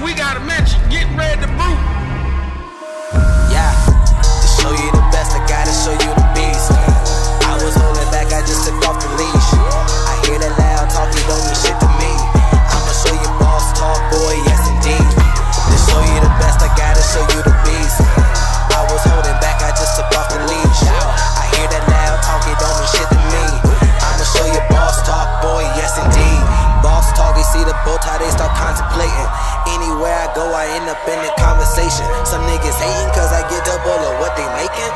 We got a mention, getting ready to boot. Yeah, to show you the best, I gotta show you the beast. I was holding back, I just took off the leash. I hear that loud talk, you don't mean shit to me. I'ma show you boss talk, boy, yes indeed. To show you the best, I gotta show you the beast. I was holding back, I just took off the leash. I hear that loud talk, don't mean shit to me. I'ma show you boss talk, boy, yes indeed. Boss talk, you see the bow tie, they start contemplating. Go, I end up in the conversation. Some niggas hating cause I get double of what they making.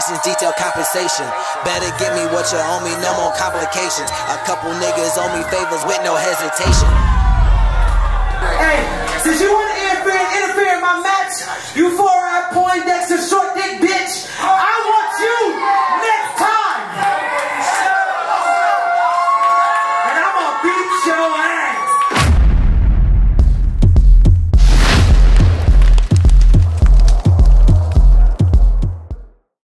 Conversations, detailed compensation. Better give me what you owe me, no more complications. A couple niggas owe me favors with no hesitation. Hey,